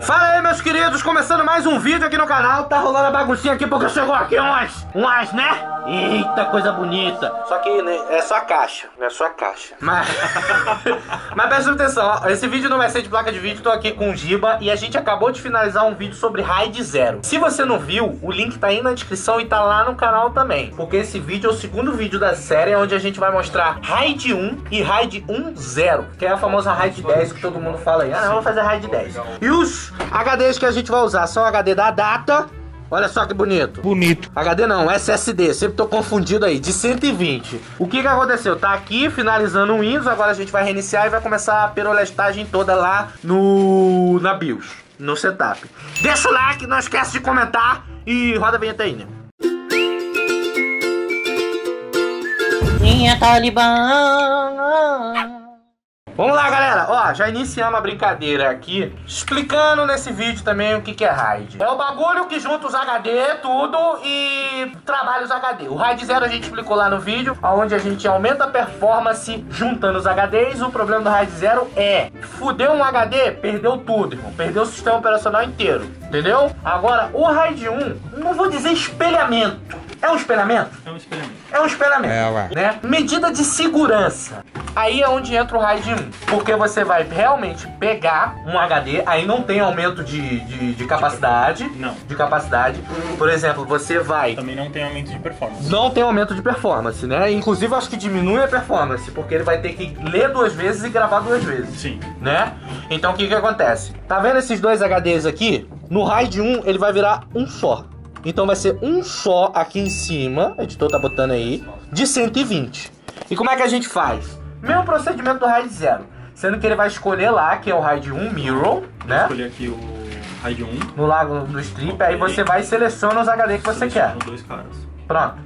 Fala aí, meus queridos, começando mais um vídeo aqui no canal. Tá rolando a baguncinha aqui porque chegou aqui umas, umas, né? Eita, coisa bonita. Só que né, é só a caixa, não é só a caixa. Mas, mas presta atenção, ó, esse vídeo não vai ser de placa de vídeo, tô aqui com o Giba e a gente acabou de finalizar um vídeo sobre Raid Zero. Se você não viu, o link tá aí na descrição e tá lá no canal também. Porque esse vídeo é o segundo vídeo da série, onde a gente vai mostrar Raid 1 e Raid 1 Zero, que é a famosa Raid 10 que todo mundo fala aí. Ah, não, vou fazer Raid 10. E os HDs que a gente vai usar são HD da data Olha só que bonito. Bonito. HD não, SSD. Sempre tô confundido aí. De 120. O que que aconteceu? Tá aqui finalizando o Windows. Agora a gente vai reiniciar e vai começar a perolestagem toda lá no... Na BIOS. No setup. Deixa o like, não esquece de comentar. E roda a vinheta aí, né? Minha Talibã. Vamos lá, galera. Ó, já iniciamos a brincadeira aqui, explicando nesse vídeo também o que, que é RAID. É o bagulho que junta os HD, tudo, e trabalha os HD. O RAID Zero a gente explicou lá no vídeo, onde a gente aumenta a performance juntando os HDs. O problema do RAID Zero é, fudeu um HD, perdeu tudo, irmão. Perdeu o sistema operacional inteiro, entendeu? Agora, o RAID 1, não vou dizer espelhamento. É um espelhamento? É um espelhamento. É um espelhamento. É, ué. Né? Medida de segurança. Aí é onde entra o RAID 1. Porque você vai realmente pegar um HD, aí não tem aumento de, de, de capacidade. Não. De capacidade. Por exemplo, você vai. Também não tem aumento de performance. Não tem aumento de performance, né? Inclusive, eu acho que diminui a performance, porque ele vai ter que ler duas vezes e gravar duas vezes. Sim. Né? Então o que que acontece? Tá vendo esses dois HDs aqui? No RAID 1 ele vai virar um só. Então vai ser um só aqui em cima, o editor tá botando aí, de 120. E como é que a gente faz? Mesmo procedimento do RAID 0. Sendo que ele vai escolher lá, que é o RAID 1 Mirror, Vou né? escolher aqui o RAID 1. No lago do strip, aí você vai e seleciona os HD que você quer. Dois caras. Pronto.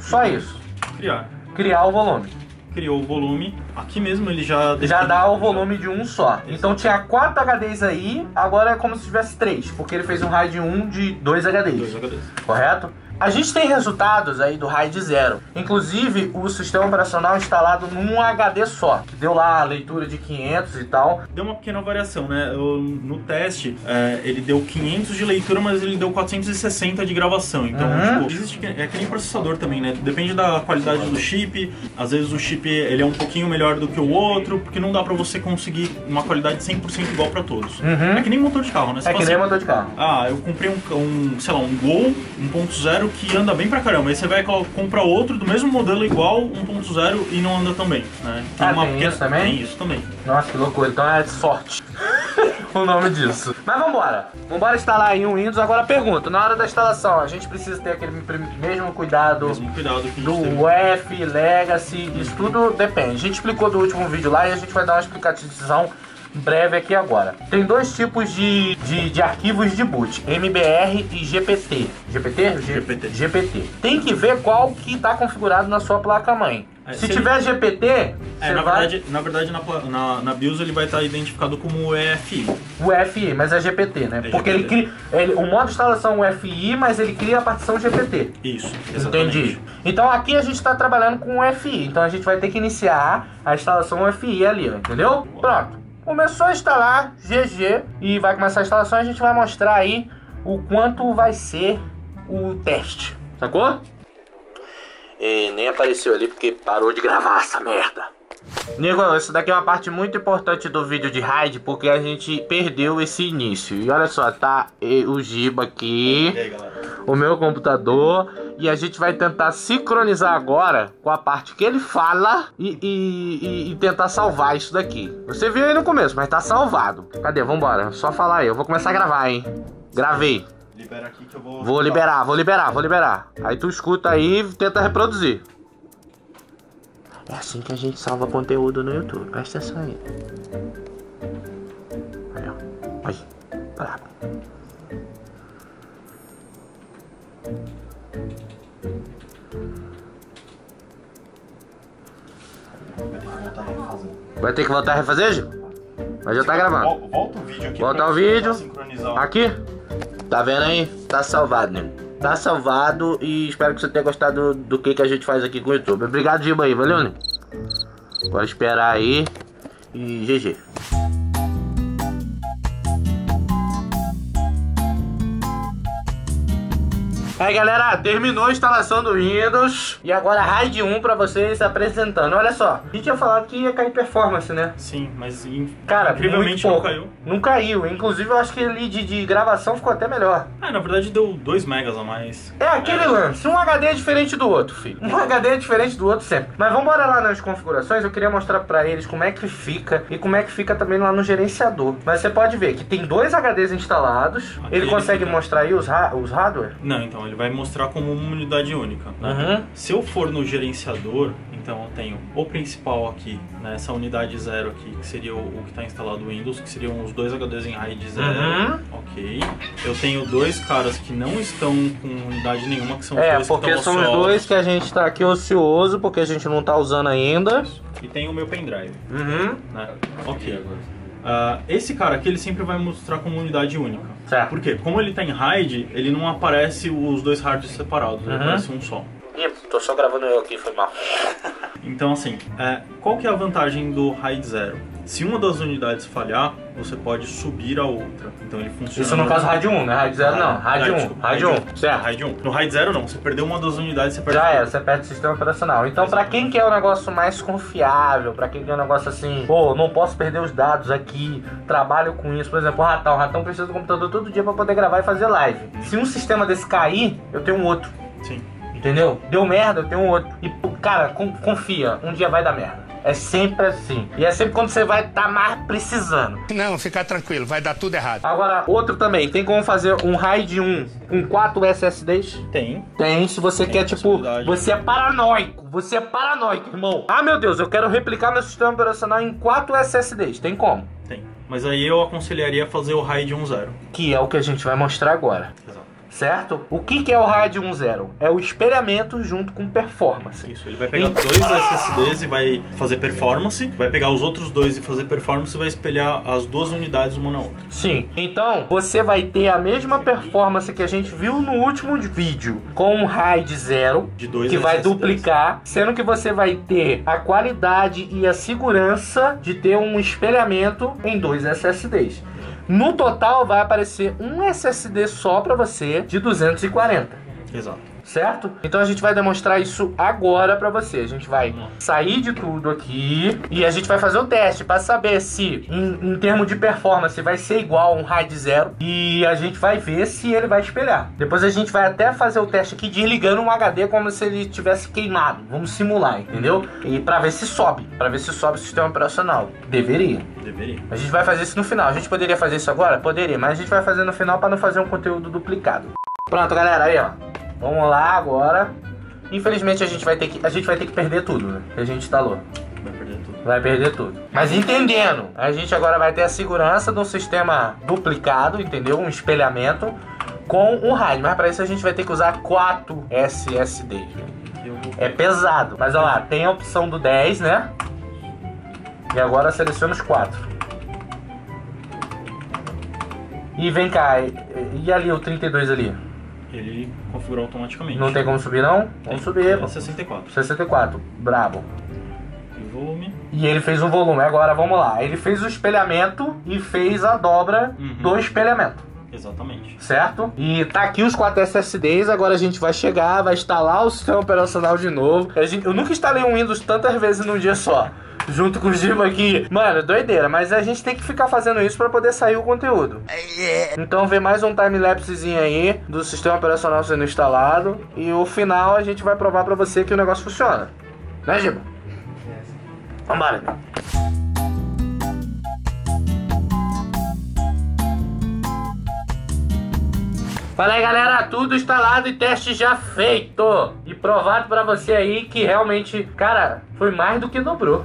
Só isso. Criar. Criar o volume. Criou o volume. Aqui mesmo ele já... Já dá o volume de um só. Então tinha quatro HDs aí, agora é como se tivesse três, porque ele fez um RAID 1 de dois HDs. Dois HDs. correto? A gente tem resultados aí do RAID zero. Inclusive, o sistema operacional instalado num HD só, que deu lá a leitura de 500 e tal. Deu uma pequena variação, né? Eu, no teste, é, ele deu 500 de leitura, mas ele deu 460 de gravação. Então, Uhum. tipo, existe é que nem processador também, né? Depende da qualidade do chip. Às vezes o chip ele é um pouquinho melhor do que o outro, porque não dá pra você conseguir uma qualidade 100% igual pra todos. Uhum. É que nem motor de carro, né? Você É que nem motor de carro. Ah, eu comprei um, um, sei lá, um Gol 1.0 que anda bem pra caramba. Aí você vai e colo- compra outro do mesmo modelo igual 1.0 e não anda tão bem, né? Ah, tem isso também? Tem isso também. Nossa, que loucura. Então é sorte. o nome disso. Mas vambora. Vambora instalar aí um Windows. Agora pergunta, na hora da instalação, a gente precisa ter aquele mesmo cuidado Mesmo cuidado do. UEF, Legacy, isso tudo depende. A gente explicou do último vídeo lá e a gente vai dar uma explicação breve aqui agora. Tem dois tipos de, de, de arquivos de boot, MBR e GPT. GPT? G- GPT. GPT. Tem que ver qual que está configurado na sua placa-mãe. É, Se se tiver GPT, É, na vai... verdade, na verdade na, na, na BIOS ele vai estar identificado como EFI. UFI, mas é GPT, né? É Porque ele GPT. cria. Ele, o modo de instalação UFI, mas ele cria a partição GPT. Isso, exatamente. Entendi. Então aqui a gente está trabalhando com UFI. Então a gente vai ter que iniciar a instalação UFI ali, ó, entendeu? Pronto. Começou a instalar GG e vai começar a instalação. A gente vai mostrar aí o quanto vai ser o teste. Sacou? E nem apareceu ali porque parou de gravar essa merda. Nego, isso daqui é uma parte muito importante do vídeo de raid porque a gente perdeu esse início. E olha só, tá o Giba aqui aí, o meu computador e a gente vai tentar sincronizar agora com a parte que ele fala e, e- e- e tentar salvar isso daqui. Você viu aí no começo, mas tá salvado. Cadê? Vambora, só falar aí. Eu vou começar a gravar, hein? Gravei. Libera aqui que eu vou. Vou liberar, vou liberar, vou liberar. Aí tu escuta aí e tenta reproduzir. É assim que a gente salva conteúdo no YouTube. Presta atenção aí. Ó. Aí. Brabo. Vai ter que voltar a refazer, Gil? Mas já tá gravando. Vol- Volta o vídeo aqui. Volta o vídeo. Aqui? Tá vendo aí? Tá salvado, né? Tá salvado e espero que você tenha gostado do, que, que a gente faz aqui com o YouTube. Obrigado, Giba aí, valeu, né? Pode esperar aí e GG. Aí galera, terminou a instalação do Windows e agora a RAID 1 pra vocês apresentando. Olha só, a gente tinha falado que ia cair performance, né? Sim, mas in- Cara, incrivelmente não caiu. Não caiu. Inclusive, eu acho que ele de, de gravação ficou até melhor. Ah, na verdade deu 2 megas a mais. É aquele lance. Um HD é diferente do outro, filho. Um HD é diferente do outro sempre. Mas vamos embora lá nas configurações. Eu queria mostrar pra eles como é que fica e como é que fica também lá no gerenciador. Mas você pode ver que tem dois HDs instalados. Aqui Ele ele consegue fica. mostrar aí os, ha- os hardware? Não, então ele vai mostrar como uma unidade única. né? Uhum. Se eu for no gerenciador, então eu tenho o principal aqui, né, essa unidade zero aqui, que seria o, o que está instalado no Windows, que seriam os dois HDs em RAID zero. Uhum. Ok. Eu tenho dois caras que não estão com unidade nenhuma, que são os É, dois porque que são os dois que a gente tá aqui ocioso, porque a gente não tá usando ainda. E tem o meu pendrive. Uhum. né? Ok. Ah, esse cara aqui ele sempre vai mostrar como unidade única. Certo. Por quê? Como ele tá em RAID, ele não aparece os dois hardwares separados, ele Uhum. aparece um só. Ih, tô só gravando eu aqui, foi mal. Então assim, é, qual que é a vantagem do RAID 0? Se uma das unidades falhar, você pode subir a outra. Então ele funciona. Isso no caso RAID 1, né? RAID 0 não. RAID 1. desculpa, RAID 1. Certo. RAID 1. No RAID 0 não, você perdeu uma das unidades, você perde Já era, você perde o sistema operacional. Então, pra quem quer um negócio mais confiável, pra quem quer um negócio assim, pô, não posso perder os dados aqui, trabalho com isso, por exemplo, o Ratão. O Ratão precisa do computador todo dia pra poder gravar e fazer live. Se um sistema desse cair, eu tenho um outro. Sim. Entendeu? Deu merda, eu tenho um outro. E, cara, con- confia, um dia vai dar merda. É sempre assim. E é sempre quando você vai estar mais precisando. Não, fica tranquilo, vai dar tudo errado. Agora, outro também, tem como fazer um RAID 1 com 4 SSDs? Tem. Tem, se você Tem quer, tipo, você é paranoico. Você é paranoico, irmão. Ah, meu Deus, eu quero replicar meu sistema operacional em 4 SSDs. Tem como? Tem. Mas aí eu aconselharia fazer o RAID 1.0. Que é o que a gente vai mostrar agora. Exato. Certo? O que, que é o RAID 1.0? É o espelhamento junto com performance. Isso, ele vai pegar dois SSDs e vai fazer performance, vai pegar os outros dois e fazer performance e vai espelhar as duas unidades uma na outra. Sim. Então, você vai ter a mesma performance que a gente viu no último vídeo com um RAID 0, De dois que vai SSDs. duplicar, sendo que você vai ter a qualidade e a segurança de ter um espelhamento em dois SSDs. No total vai aparecer um SSD só para você de 240 Exato. Certo? Então a gente vai demonstrar isso agora pra você. A gente vai sair de tudo aqui e a gente vai fazer o teste pra saber se, em, em termos de performance, vai ser igual a um RAID 0 e a gente vai ver se ele vai espelhar. Depois a gente vai até fazer o teste aqui desligando um HD como se ele tivesse queimado. Vamos simular, entendeu? E pra ver se sobe, Pra ver se sobe o sistema operacional. Deveria. Deveria. A gente vai fazer isso no final. A gente poderia fazer isso agora? Poderia, mas a gente vai fazer no final para não fazer um conteúdo duplicado. Pronto, galera, aí ó. Vamos lá agora. Infelizmente a gente vai ter que a gente vai ter que perder tudo, né? Que a gente instalou. Vai perder tudo. Vai perder tudo. Mas entendendo, a gente agora vai ter a segurança de um sistema duplicado, entendeu? Um espelhamento com um RAID. Mas para isso a gente vai ter que usar 4 SSDs. né? Eu vou... É pesado. Mas olha lá, tem a opção do 10, né? E agora seleciona os 4. E vem cá, e, e ali o 32 ali? Ele configurou automaticamente. Não tem como subir não? Vamos subir, É pô. 64. 64, brabo. E volume. E ele fez um volume, agora vamos lá. Ele fez o espelhamento e fez a dobra Uhum. do espelhamento. Exatamente. certo? E tá aqui os 4 SSDs, agora a gente vai chegar, vai instalar o sistema operacional de novo. Gente- eu nunca instalei um Windows tantas vezes num dia só. Junto com o Giba aqui. Mano, doideira, mas a gente tem que ficar fazendo isso pra poder sair o conteúdo. Então vem mais um time-lapsezinho aí do sistema operacional sendo instalado. E o final a gente vai provar pra você que o negócio funciona. Né, Giba? Vambora, Fala aí galera, tudo instalado e teste já feito E provado pra você aí que realmente, cara, foi mais do que dobrou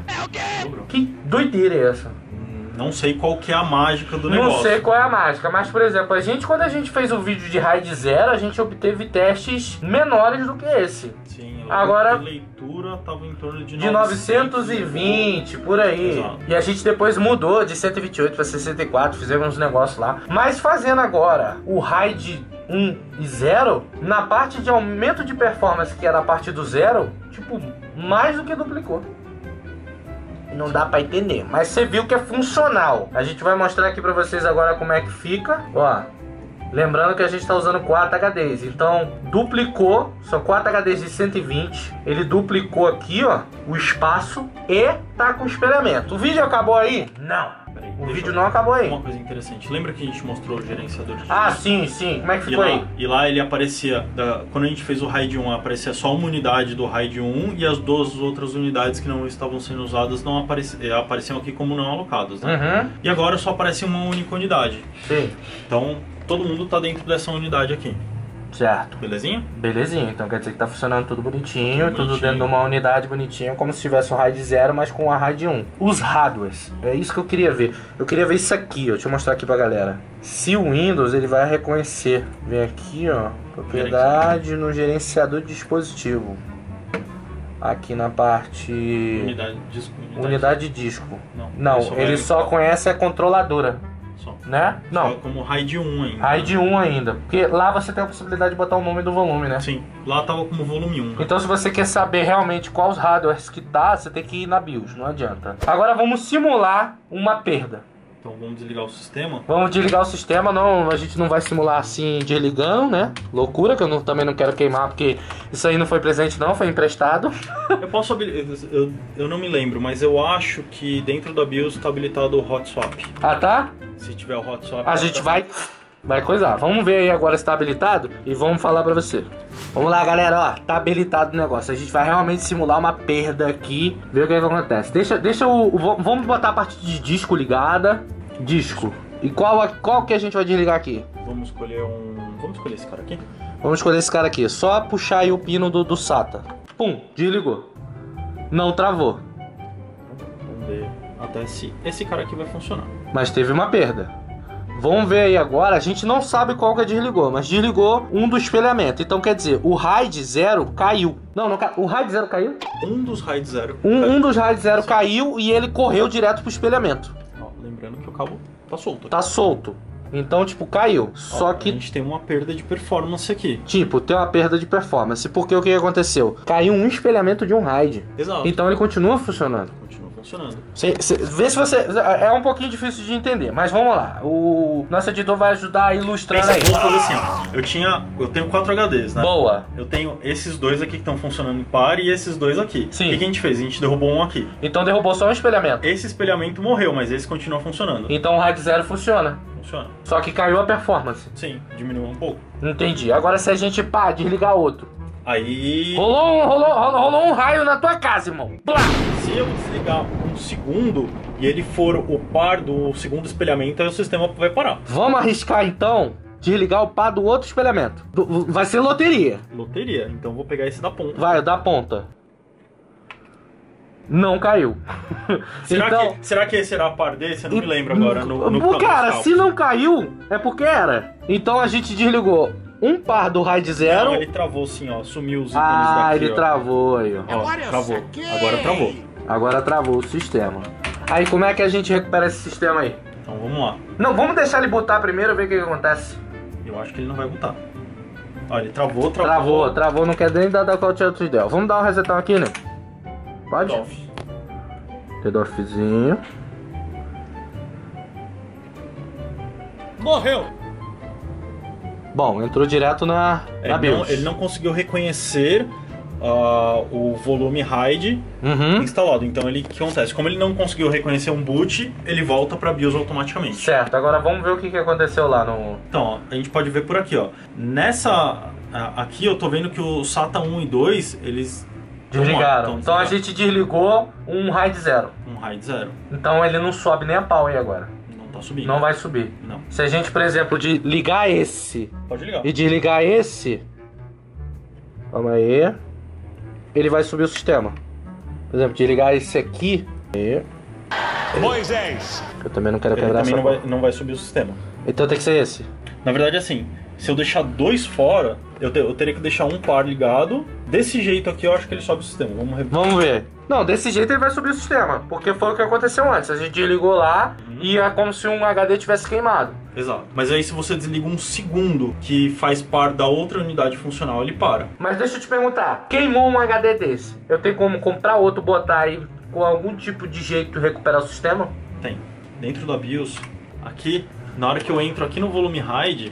Dobrou. Que doideira é essa? Hum, Não sei qual que é a mágica do Não negócio. sei qual é a mágica, mas por exemplo, a gente quando a gente fez o vídeo de RAID zero, a gente obteve testes menores do que esse Sim, eu Agora- leitura tava em torno de, De 920, por aí. Exato. E a gente depois mudou de 128 para 64, fizemos uns negócios lá. Mas fazendo agora o RAID 1 e 0, na parte de aumento de performance, que era a parte do zero, tipo, mais do que duplicou. Não dá pra entender, mas você viu que é funcional. A gente vai mostrar aqui pra vocês agora como é que fica. Ó, Lembrando que a gente está usando 4 HDs, então duplicou, são 4 HDs de 120. Ele duplicou aqui, ó, o espaço e tá com espelhamento. O vídeo acabou aí? Não. Peraí, O vídeo eu- não acabou aí. Uma coisa interessante. Lembra que a gente mostrou o gerenciador de Ah, sim, sim. Como é que E ficou lá, aí? e lá ele aparecia, da- quando a gente fez o RAID 1, aparecia só uma unidade do RAID 1 e as duas outras unidades que não estavam sendo usadas não apareci, eh, apareciam aqui como não alocadas. Né? Uhum, E agora só aparece uma única unidade. sim. Então todo mundo está dentro dessa unidade aqui. Certo. Belezinha? Belezinha, então quer dizer que tá funcionando tudo bonitinho, Tudo tudo bonitinho. dentro de uma unidade bonitinha, como se tivesse um RAID 0, mas com a RAID 1. Os hardwares, é isso que eu queria ver. Eu queria ver isso aqui, ó. Deixa eu mostrar aqui pra galera. Se o Windows ele vai reconhecer, vem aqui, ó, propriedade no gerenciador de dispositivo. Aqui na parte Unidade, disco, unidade. unidade de disco. Não, Não, ele só conhece a controladora, Só. né? Só Não, como RAID 1 ainda. RAID 1 ainda, porque lá você tem a possibilidade de botar o nome do volume, né? Sim, lá tava como volume 1. Então se você quer saber realmente quais hardwares que tá, você tem que ir na BIOS, não adianta. Agora vamos simular uma perda. Então vamos desligar o sistema. Vamos desligar o sistema, não, a gente não vai simular assim desligando, né? Loucura, que eu não- também não quero queimar, porque isso aí não foi presente não, foi emprestado. Eu posso habilitar. Eu, eu não me lembro, mas eu acho que dentro da BIOS está habilitado o Hot Swap. Ah, tá? Se tiver o Hot Swap. A gente vai vai coisar. Vamos ver aí agora se tá habilitado e vamos falar pra você. Vamos lá, galera, ó, tá habilitado o negócio. A gente vai realmente simular uma perda aqui, ver o que, que acontece. Deixa, deixa o, o- vamos botar a parte de disco ligada. Disco. E qual, qual que a gente vai desligar aqui? Vamos escolher um. Vamos escolher esse cara aqui? Vamos escolher esse cara aqui. Só puxar aí o pino do, do SATA. Pum, desligou. Não travou, Vamos ver até se esse cara aqui vai funcionar. mas teve uma perda. Vamos ver aí agora. A gente não sabe qual que desligou, mas desligou um do espelhamento. Então quer dizer, o RAID 0 caiu. Não, não caiu. O RAID 0 caiu? Um dos RAID 0. Um, um dos RAID 0 caiu e ele correu direto pro espelhamento. Ó, lembrando que o cabo tá solto. Tá solto. Então, tipo, caiu. Ó, Só A que gente tem uma perda de performance aqui. Tipo, tem uma perda de performance. Porque o que aconteceu? Caiu um espelhamento de um RAID. Exato. Então ele continua funcionando. Continua funcionando. Cê- cê- vê se você. É um pouquinho difícil de entender, mas vamos lá. O nosso editor vai ajudar ilustrando Pensa, aí. vamos fazer assim, ó. Eu tinha. Eu tenho 4 HDs, né? Boa. Eu tenho esses dois aqui que estão funcionando em par e esses dois aqui. Sim. O que que a gente fez? A gente derrubou um aqui. Então derrubou só um espelhamento. Esse espelhamento morreu, mas esse continua funcionando. Então o RAID 0 funciona. Funciona. Só que caiu a performance. Sim, diminuiu um pouco. Entendi. Agora se a gente pá, desligar outro. Aí. Rolou um, rolou, rolou, um raio na tua casa, irmão. Plá! Se eu desligar um segundo e ele for o par do segundo espelhamento, aí o sistema vai parar. Vamos arriscar então desligar o pá do outro espelhamento. Do- Vai ser loteria. Loteria. Então vou pegar esse da ponta. Vai, da ponta. Não caiu. Será, então, que, será que esse será a par desse? Eu não me lembro agora. No, no cara, se não caiu, é porque era. Então a gente desligou um par do RAID zero. Não, ele travou sim, ó. Sumiu os ícones Ah, daqui, ele ó. travou aí, ó. Ó, travou. Agora travou. Agora travou o sistema. Aí como é que a gente recupera esse sistema aí? Então vamos lá. Não, vamos deixar ele botar primeiro, ver o que, que acontece. Eu acho que ele não vai botar. Ó, ele travou, travou. Travou, travou, não quer nem dar da qual tinha outro ideia. Vamos dar um resetão aqui, né? Pode? Off. Tedoffzinho. Morreu! Bom, entrou direto na, É, na ele, não, BIOS. ele não conseguiu reconhecer ah, o volume RAID Uhum. instalado. Então ele o que acontece? Como ele não conseguiu reconhecer um boot, ele volta para BIOS automaticamente. Certo, agora vamos ver o que, que aconteceu lá no. Então, ó, a gente pode ver por aqui, ó. Nessa aqui eu tô vendo que o SATA 1 e 2, eles Desligaram. tão Então a gente desligou um RAID zero. um RAID 0. Então ele não sobe nem a pau aí agora. Não tá subindo. Não vai subir. Não. Se a gente, por exemplo, de ligar esse Pode ligar. e desligar esse. Calma aí. Ele vai subir o sistema. Por exemplo, de ligar esse aqui. Aí. Moisés. Eu também não quero Ele quebrar também essa não vai, não vai subir o sistema. Então tem que ser esse. Na verdade, assim, se eu deixar dois fora, eu, te- eu teria que deixar um par ligado. Desse jeito aqui, eu acho que ele sobe o sistema. Vamos. Vamos ver. Não, desse jeito ele vai subir o sistema. Porque foi o que aconteceu antes. A gente desligou lá e é como se um HD tivesse queimado. Exato. Mas aí, se você desliga um segundo que faz par da outra unidade funcional, ele para. Mas deixa eu te perguntar, queimou um HD desse? Eu tenho como comprar outro, botar aí com algum tipo de jeito recuperar o sistema? Tem. Dentro da BIOS, aqui, na hora que eu entro aqui no volume RAID,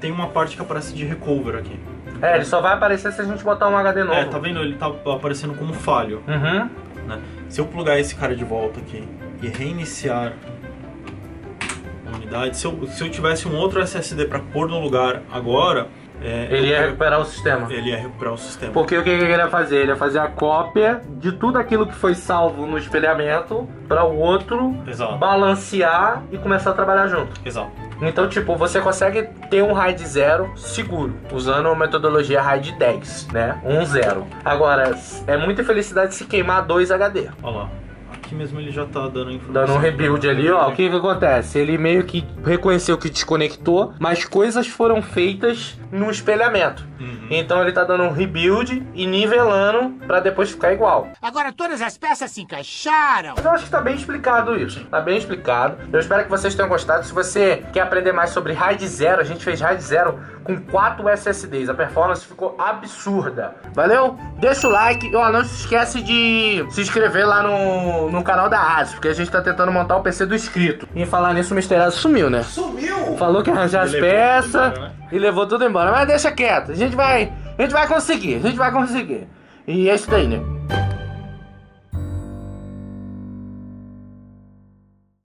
tem uma parte que aparece de recover aqui. É, ele só vai aparecer se a gente botar um HD novo. É, tá vendo? Ele tá aparecendo como falho. Uhum. né? Se eu plugar esse cara de volta aqui e reiniciar a unidade, se eu, se eu tivesse um outro SSD para pôr no lugar agora, é, Ele ia recuperar o sistema. ele ia recuperar o sistema. Porque o que que ele ia fazer? Ele ia fazer a cópia de tudo aquilo que foi salvo no espelhamento para o outro Exato. balancear e começar a trabalhar junto. Exato. Então, tipo, você consegue ter um RAID 0 seguro, usando a metodologia RAID 10, né? 1 0. Agora, é muita felicidade se queimar dois HD. Olha lá. Aqui mesmo ele já tá dando informação. Dando um rebuild ali, ó. O que que acontece? Ele meio que reconheceu que desconectou, mas coisas foram feitas no espelhamento. Uhum. Então ele tá dando um rebuild e nivelando pra depois ficar igual. Agora todas as peças se encaixaram. Mas eu acho que tá bem explicado isso. Tá bem explicado. Eu espero que vocês tenham gostado. Se você quer aprender mais sobre RAID Zero, a gente fez RAID Zero com 4 SSDs. A performance ficou absurda. Valeu? Deixa o like. E, ó, não se esquece de se inscrever lá no, no canal da ASUS, porque a gente tá tentando montar o PC do inscrito. E falar nisso, o Misterioso sumiu, né? Sumiu! Falou que ia arranjar as E levou tudo peças embora, né? e levou tudo embora. Mas deixa quieto. A gente vai, a gente vai conseguir. A gente vai conseguir. E é isso daí, né?